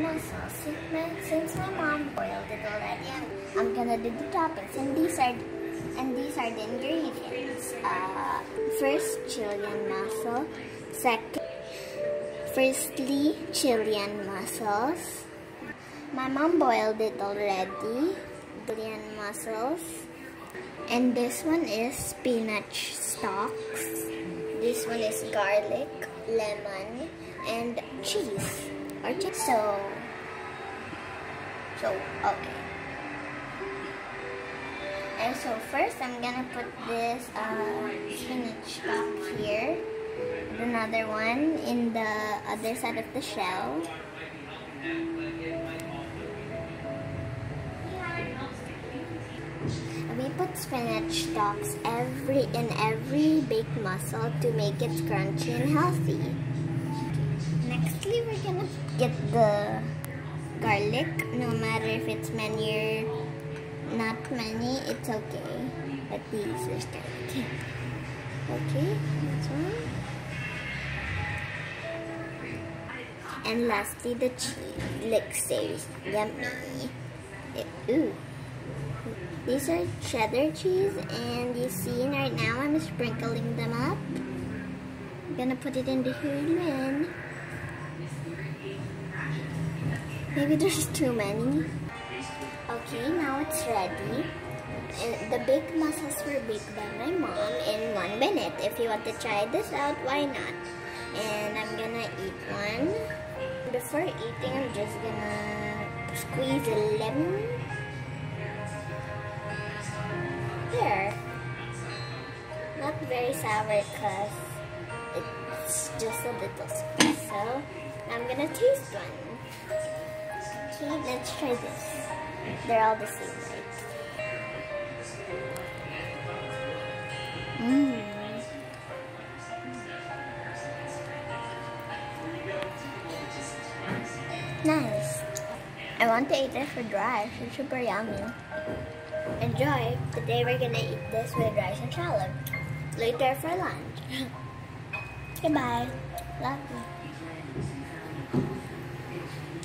my, since my mom boiled it already, I'm, gonna do the toppings. And these are and these are the ingredients. Uh, first, Chilean mussel. Second, firstly, Chilean mussels. My mom boiled it already. Chilean mussels. And this one is spinach stalks. This one is garlic, lemon, and cheese. So, so, okay. And so first, I'm gonna put this uh, spinach stalk here. Another one in the other side of the shell. We put spinach stalks every in every baked mussel to make it crunchy and healthy. Nextly, we're gonna get the garlic. No matter if it's many or not many, it's okay. But these are still Okay, one. And lastly, the cheese. Says yummy. ooh. These are cheddar cheese and you see right now I'm sprinkling them up. I'm gonna put it in the human. Maybe there's too many. Okay, now it's ready. And the baked mussels were baked by my mom in one minute. If you want to try this out, why not? And I'm gonna eat one. Before eating, I'm just gonna squeeze a lemon here. Not very sour because it's just a little sweet. So I'm gonna taste one. Let's try this. They're all the same, right? Mmm. Nice. I want to eat this for dry. It's super yummy. Enjoy! Today we're gonna eat this with rice and shallot. Later for lunch. Goodbye. Love you.